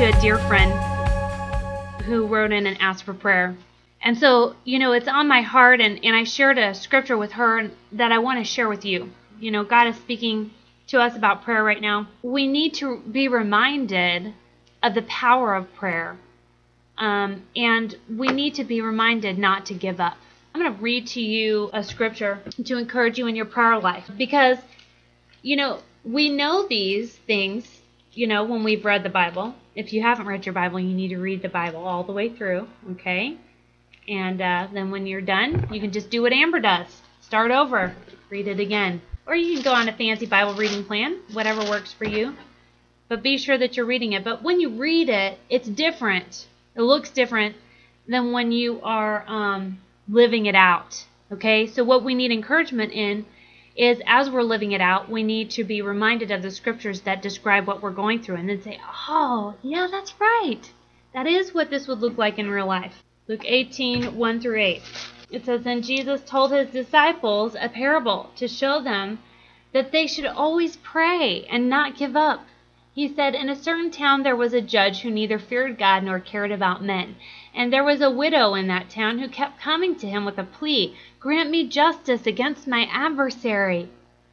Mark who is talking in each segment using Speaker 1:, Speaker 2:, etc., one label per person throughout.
Speaker 1: to a dear friend who wrote in and asked for prayer. And so, you know, it's on my heart, and, and I shared a scripture with her that I want to share with you. You know, God is speaking to us about prayer right now. We need to be reminded of the power of prayer. Um, and we need to be reminded not to give up. I'm going to read to you a scripture to encourage you in your prayer life because, you know, we know these things, you know, when we've read the Bible. If you haven't read your Bible, you need to read the Bible all the way through, okay? And uh, then when you're done, you can just do what Amber does start over, read it again. Or you can go on a fancy Bible reading plan, whatever works for you. But be sure that you're reading it. But when you read it, it's different. It looks different than when you are um, living it out. Okay? So, what we need encouragement in is as we're living it out, we need to be reminded of the scriptures that describe what we're going through and then say, oh, yeah, that's right. That is what this would look like in real life. Luke 18, 1 through 8. It says, Then Jesus told his disciples a parable to show them that they should always pray and not give up. He said, In a certain town there was a judge who neither feared God nor cared about men. And there was a widow in that town who kept coming to him with a plea Grant me justice against my adversary.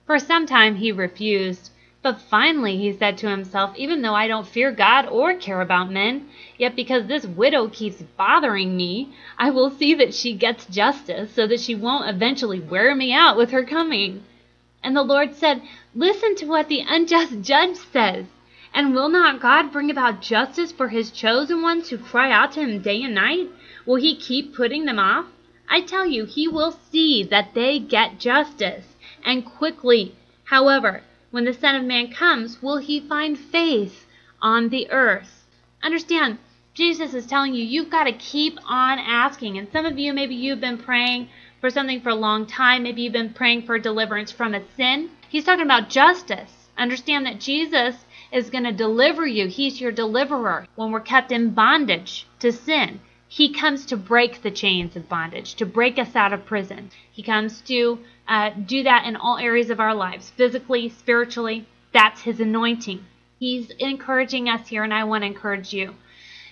Speaker 1: For some time he refused. But finally he said to himself, Even though I don't fear God or care about men, yet because this widow keeps bothering me, I will see that she gets justice, so that she won't eventually wear me out with her coming. And the Lord said, Listen to what the unjust judge says. And will not God bring about justice for his chosen ones who cry out to him day and night? Will he keep putting them off? I tell you, he will see that they get justice, and quickly. However, when the Son of Man comes, will he find faith on the earth? Understand, Jesus is telling you, you've got to keep on asking. And some of you, maybe you've been praying for something for a long time. Maybe you've been praying for deliverance from a sin. He's talking about justice. Understand that Jesus is going to deliver you. He's your deliverer when we're kept in bondage to sin. He comes to break the chains of bondage, to break us out of prison. He comes to uh, do that in all areas of our lives, physically, spiritually. That's His anointing. He's encouraging us here, and I want to encourage you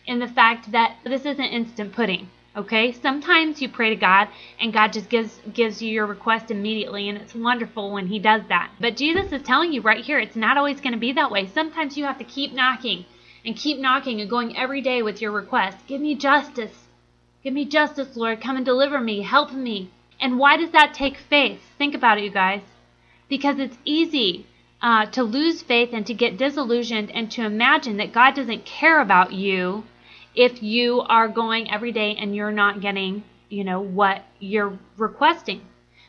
Speaker 1: in the fact that this isn't instant pudding. Okay? Sometimes you pray to God and God just gives gives you your request immediately and it's wonderful when he does that. But Jesus is telling you right here it's not always going to be that way. Sometimes you have to keep knocking and keep knocking and going every day with your request. Give me justice. Give me justice, Lord. Come and deliver me. Help me. And why does that take faith? Think about it, you guys. Because it's easy uh, to lose faith and to get disillusioned and to imagine that God doesn't care about you if you are going every day and you're not getting, you know, what you're requesting.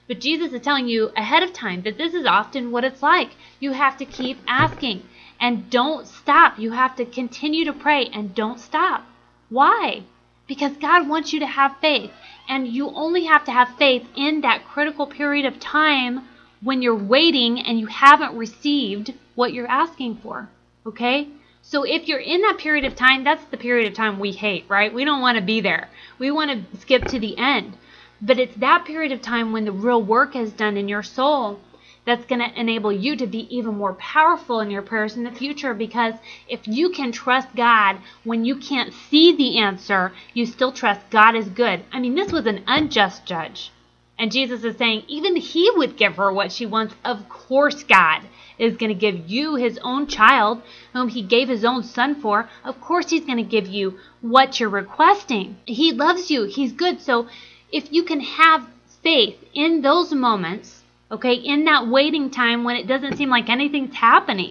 Speaker 1: But Jesus is telling you ahead of time that this is often what it's like. You have to keep asking and don't stop. You have to continue to pray and don't stop. Why? Because God wants you to have faith. And you only have to have faith in that critical period of time when you're waiting and you haven't received what you're asking for. Okay? So if you're in that period of time, that's the period of time we hate, right? We don't want to be there. We want to skip to the end. But it's that period of time when the real work is done in your soul that's going to enable you to be even more powerful in your prayers in the future because if you can trust God when you can't see the answer, you still trust God is good. I mean, this was an unjust judge. And Jesus is saying, even he would give her what she wants. Of course, God is going to give you his own child, whom he gave his own son for, of course he's going to give you what you're requesting. He loves you. He's good. So if you can have faith in those moments, okay, in that waiting time when it doesn't seem like anything's happening,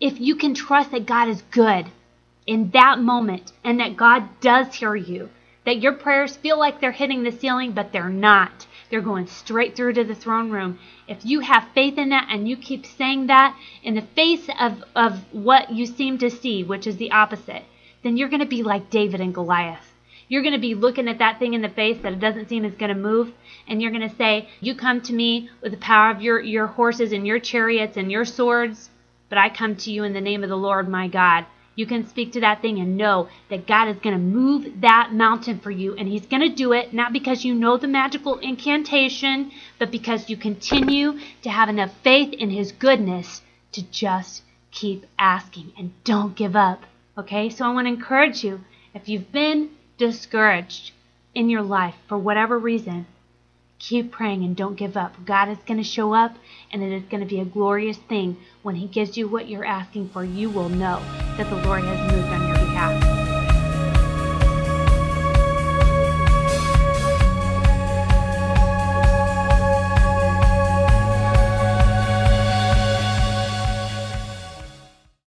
Speaker 1: if you can trust that God is good in that moment and that God does hear you, that your prayers feel like they're hitting the ceiling, but they're not they're going straight through to the throne room. If you have faith in that and you keep saying that in the face of, of what you seem to see, which is the opposite, then you're going to be like David and Goliath. You're going to be looking at that thing in the face that it doesn't seem is going to move, and you're going to say, You come to me with the power of your, your horses and your chariots and your swords, but I come to you in the name of the Lord my God. You can speak to that thing and know that God is going to move that mountain for you. And He's going to do it not because you know the magical incantation, but because you continue to have enough faith in His goodness to just keep asking and don't give up. Okay, so I want to encourage you if you've been discouraged in your life for whatever reason, keep praying and don't give up. God is going to show up and it is going to be a glorious thing when He gives you what you're asking for. You will know that the Lord has moved on your behalf.